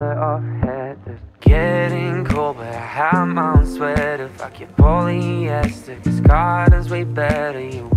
off head It's getting cold but I have my own sweater. Fuck your polyester Cause cotton's way better. You